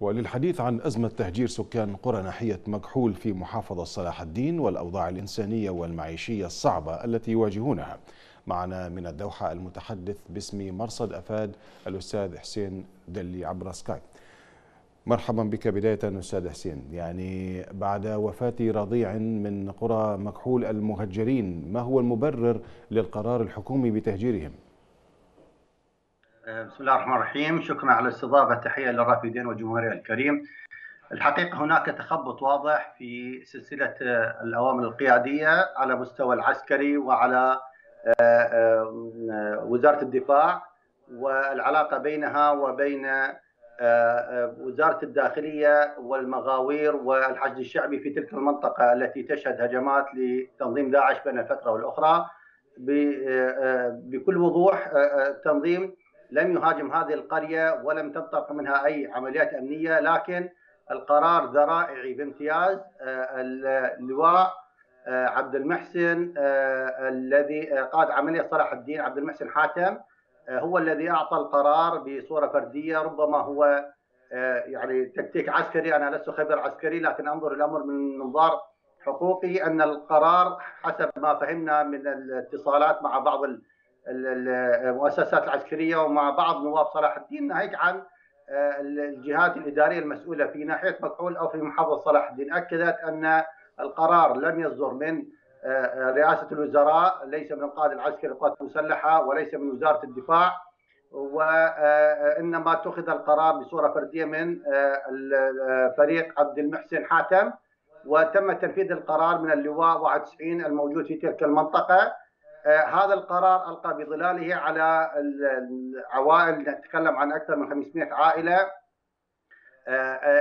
وللحديث عن أزمة تهجير سكان قرى ناحية مكحول في محافظة صلاح الدين والأوضاع الإنسانية والمعيشية الصعبة التي يواجهونها. معنا من الدوحة المتحدث باسم مرصد أفاد الأستاذ حسين دلي عبر سكايب. مرحبا بك بداية أستاذ حسين. يعني بعد وفاة رضيع من قرى مكحول المهجرين ما هو المبرر للقرار الحكومي بتهجيرهم؟ بسم الله الرحمن الرحيم. شكرا على الاستضافة. تحية للرافدين وجمهوري الكريم. الحقيقة هناك تخبط واضح في سلسلة الأوامر القيادية على مستوى العسكري وعلى وزارة الدفاع والعلاقة بينها وبين وزارة الداخلية والمغاوير والحشد الشعبي في تلك المنطقة التي تشهد هجمات لتنظيم داعش بين الفترة والأخرى بكل وضوح تنظيم لم يهاجم هذه القرية ولم تنطلق منها أي عمليات أمنية لكن القرار ذرائعي بامتياز اللواء عبد المحسن الذي قاد عملية صلاح الدين عبد المحسن حاتم هو الذي أعطى القرار بصورة فردية ربما هو يعني تكتيك عسكري أنا لست خبير عسكري لكن أنظر الأمر من منظار حقوقي أن القرار حسب ما فهمنا من الاتصالات مع بعض المؤسسات العسكرية ومع بعض نواب صلاح الدين ناهيك عن الجهات الإدارية المسؤولة في ناحية مكحول أو في محافظة صلاح الدين. أكدت أن القرار لم يصدر من رئاسة الوزراء ليس من القائد العسكري للقوات المسلحه وليس من وزارة الدفاع وانما اتخذ القرار بصورة فردية من فريق عبد المحسن حاتم وتم تنفيذ القرار من اللواء 91 الموجود في تلك المنطقة. هذا القرار ألقى بظلاله على العوائل نتكلم عن أكثر من 500 عائلة.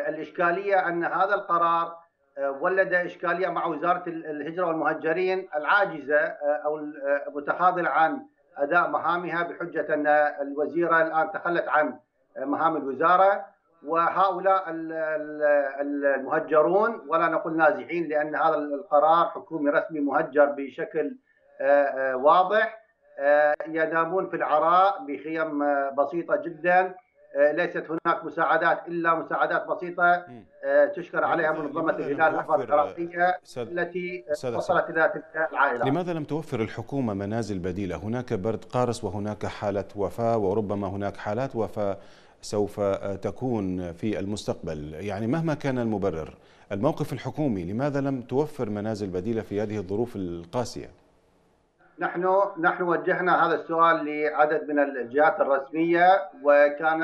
الإشكالية أن هذا القرار ولد إشكالية مع وزارة الهجرة والمهجرين العاجزة أو المتخاذله عن أداء مهامها بحجة أن الوزيرة الآن تخلت عن مهام الوزارة. وهؤلاء المهجرون ولا نقول نازحين لأن هذا القرار حكومي رسمي مهجر بشكل واضح ينامون في العراء بخيم بسيطة جدا ليست هناك مساعدات إلا مساعدات بسيطة تشكر عليها منظمة الهلال الاحمر العراقيه التي وصلت إلى تلك العائلات. لماذا لم توفر الحكومة منازل بديلة؟ هناك برد قارس وهناك حالة وفاة وربما هناك حالات وفاة سوف تكون في المستقبل، يعني مهما كان المبرر، الموقف الحكومي لماذا لم توفر منازل بديلة في هذه الظروف القاسية؟ نحن نحن وجهنا هذا السؤال لعدد من الجهات الرسمية وكان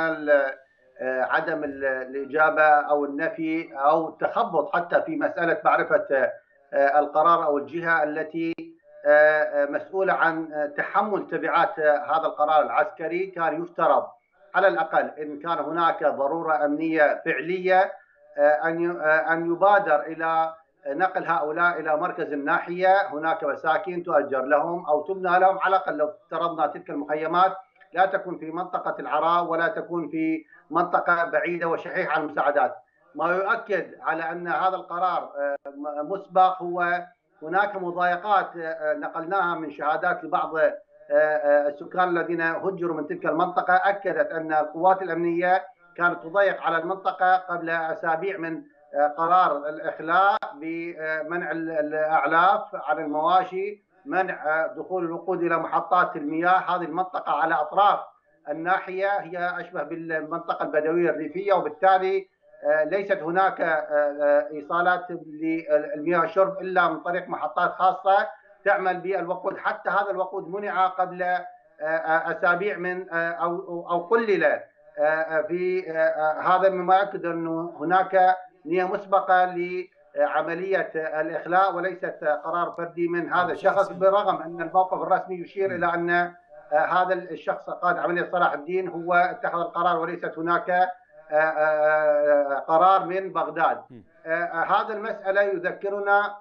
عدم الإجابة أو النفي أو التخبط حتى في مسألة معرفة القرار أو الجهة التي مسؤولة عن تحمل تبعات هذا القرار العسكري كان يفترض على الأقل إن كان هناك ضرورة أمنية فعلية أن أن يبادر إلى نقل هؤلاء إلى مركز الناحية. هناك مساكن تؤجر لهم أو تبنى لهم على الأقل لو افترضنا تلك المخيمات. لا تكون في منطقة العراء ولا تكون في منطقة بعيدة وشحيحة عن المساعدات. ما يؤكد على أن هذا القرار مسبق. هو هناك مضايقات نقلناها من شهادات لبعض السكان الذين هجروا من تلك المنطقة. أكدت أن القوات الأمنية كانت تضيق على المنطقة قبل أسابيع من قرار الإخلاء بمنع الأعلاف عن المواشي منع دخول الوقود إلى محطات المياه. هذه المنطقة على أطراف الناحية هي أشبه بالمنطقة البدوية الريفية وبالتالي ليست هناك إيصالات للمياه الشرب إلا من طريق محطات خاصة تعمل بالوقود. حتى هذا الوقود منع قبل أسابيع من أو أو قلل في هذا مما يؤكد انه هناك نيه مسبقة لعملية الإخلاء وليست قرار فردي من هذا الشخص برغم أن الموقف الرسمي يشير إلى أن هذا الشخص قائد عملية صلاح الدين هو اتخذ القرار وليست هناك قرار من بغداد. هذا المسألة يذكرنا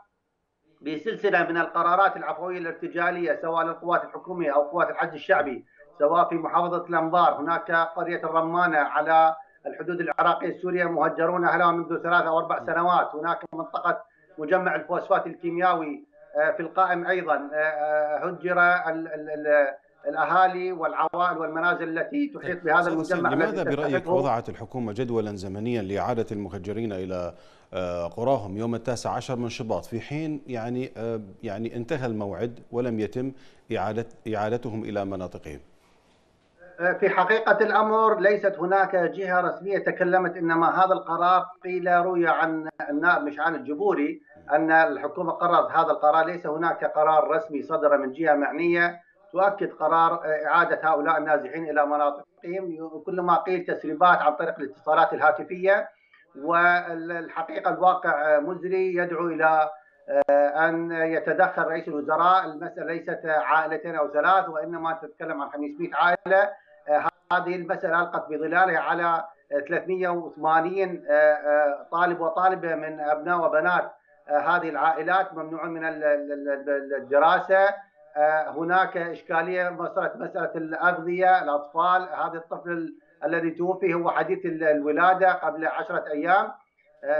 بسلسلة من القرارات العفوية الارتجالية سواء للقوات الحكومية أو قوات الحج الشعبي سواء في محافظة الأنبار. هناك قرية الرمانة على الحدود العراقية السوريه مهجرون أهلها منذ ثلاث أو أربع سنوات، هناك منطقة مجمع الفوسفات الكيمياوي في القائم أيضا. هجر الأهالي والعوائل والمنازل التي تحيط بهذا المجمع لماذا برأيك وضعت الحكومة جدولا زمنيا لإعادة المهجرين إلى قراهم يوم التاسع عشر من شباط؟ في حين يعني يعني انتهى الموعد ولم يتم إعادة إعادتهم إلى مناطقهم؟ في حقيقة الأمر ليست هناك جهة رسمية تكلمت إنما هذا القرار قيل روي عن النائب مشعل الجبوري أن الحكومة قررت هذا القرار. ليس هناك قرار رسمي صدر من جهة معنية تؤكد قرار إعادة هؤلاء النازحين إلى مناطقهم. كل ما قيل تسريبات عن طريق الاتصالات الهاتفية والحقيقة الواقع مزري. يدعو إلى أن يتدخل رئيس الوزراء. المسألة ليست عائلتين أو ثلاث وإنما تتكلم عن 500 عائلة. هذه المسألة ألقت بظلالها على 380 طالب وطالبة من أبناء وبنات هذه العائلات ممنوع من الدراسة هناك إشكالية مسألة مسألة الأغذية الأطفال هذا الطفل الذي توفي هو حديث الولادة قبل عشرة أيام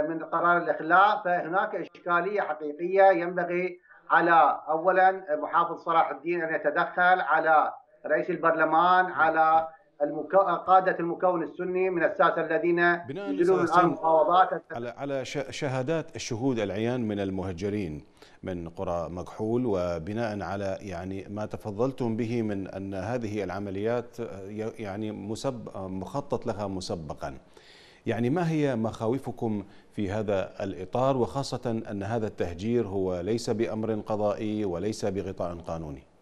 من قرار الإخلاء فهناك إشكالية حقيقية ينبغي على أولا محافظ صلاح الدين أن يتدخل على رئيس البرلمان على المكو... قادة المكون السني من الساسة الذين يجرون الآن مفاوضات على على شهادات الشهود العيان من المهجرين من قرى مكحول وبناء على يعني ما تفضلتم به من أن هذه العمليات يعني مسب مخطط لها مسبقا. يعني ما هي مخاوفكم في هذا الإطار وخاصة أن هذا التهجير هو ليس بأمر قضائي وليس بغطاء قانوني؟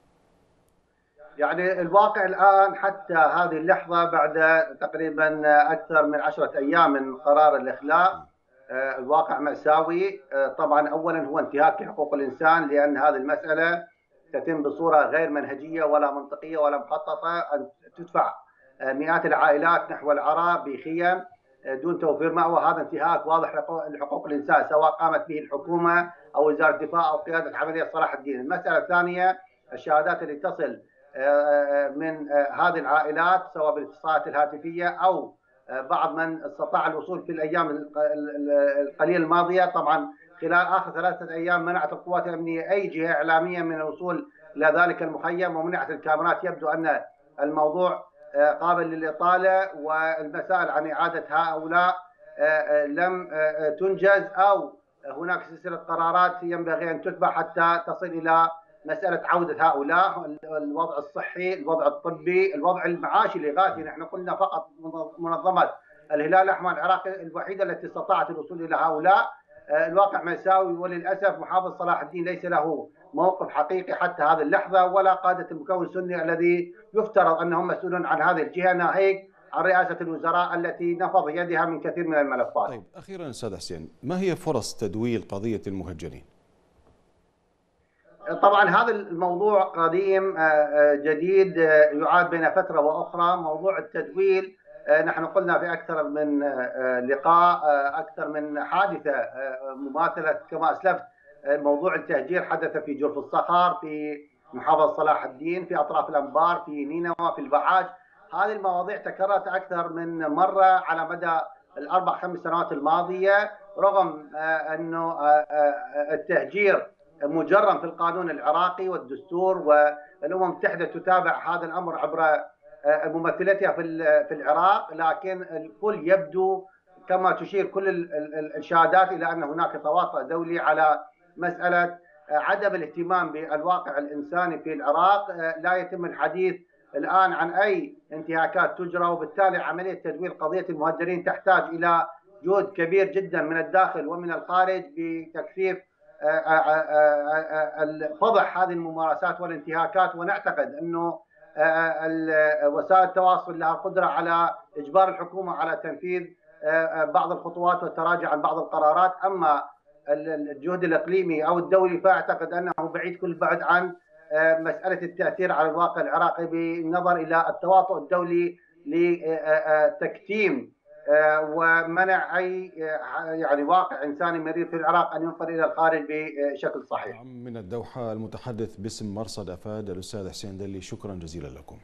يعني الواقع الآن حتى هذه اللحظة بعد تقريبا أكثر من عشرة أيام من قرار الإخلاء الواقع مأساوي. طبعا أولا هو انتهاك حقوق الإنسان لأن هذه المسألة تتم بصورة غير منهجية ولا منطقية ولا مخططة أن تدفع مئات العائلات نحو العراء بخيم دون توفير مأوى. هذا انتهاك واضح لحقوق الإنسان سواء قامت به الحكومة أو وزارة الدفاع أو قيادة عملية صلاح الدين. المسألة الثانية الشهادات اللي تصل من هذه العائلات سواء بالاتصالات الهاتفية أو بعض من استطاع الوصول في الأيام القليله الماضية. طبعا خلال آخر ثلاثة أيام منعت القوات الأمنية أي جهة إعلامية من الوصول إلى ذلك المخيم. ومنعت الكاميرات يبدو أن الموضوع قابل للإطالة والمسائل عن إعادة هؤلاء لم تنجز أو هناك سلسلة قرارات ينبغي أن تتبع حتى تصل إلى مسألة عودة هؤلاء الوضع الصحي، الوضع الطبي، الوضع المعاشي الاغاثي، نحن قلنا فقط منظمة الهلال الأحمر العراقي الوحيدة التي استطاعت الوصول إلى هؤلاء، الواقع مأساوي وللأسف محافظ صلاح الدين ليس له موقف حقيقي حتى هذه اللحظة ولا قادة المكون السني الذي يفترض أنهم مسؤولون عن هذه الجهة ناهيك عن رئاسة الوزراء التي نفض يدها من كثير من الملفات. طيب أخيرا أستاذ حسين، ما هي فرص تدويل قضية المهجرين؟ طبعا هذا الموضوع قديم جديد يعاد بين فترة وأخرى. موضوع التدويل نحن قلنا في أكثر من لقاء أكثر من حادثة مماثلة كما أسلفت موضوع التهجير. حدث في جرف الصخر في محافظة صلاح الدين في أطراف الأنبار في نينوى في البعاج. هذه المواضيع تكررت أكثر من مرة على مدى الأربع خمس سنوات الماضية رغم أنه التهجير مجرم في القانون العراقي والدستور والأمم المتحده تتابع هذا الأمر عبر ممثلتها في في العراق لكن الكل يبدو كما تشير كل الشهادات إلى أن هناك تواطؤ دولي على مسألة عدم الاهتمام بالواقع الإنساني في العراق. لا يتم الحديث الآن عن أي انتهاكات تجرى وبالتالي عملية تدوير قضية المهجرين تحتاج إلى جهد كبير جدا من الداخل ومن الخارج بتكثيف فضح هذه الممارسات والانتهاكات ونعتقد إنه وسائل التواصل لها قدرة على إجبار الحكومة على تنفيذ بعض الخطوات والتراجع عن بعض القرارات. أما الجهد الإقليمي أو الدولي فأعتقد أنه بعيد كل بعد عن مسألة التأثير على الواقع العراقي بالنظر إلى التواطؤ الدولي لتكتيم ومنع أي يعني واقع إنساني مرير في العراق أن ينقل إلى الخارج بشكل صحيح. من الدوحة المتحدث باسم مرصد أفاد الأستاذ حسين دلي شكرا جزيلا لكم.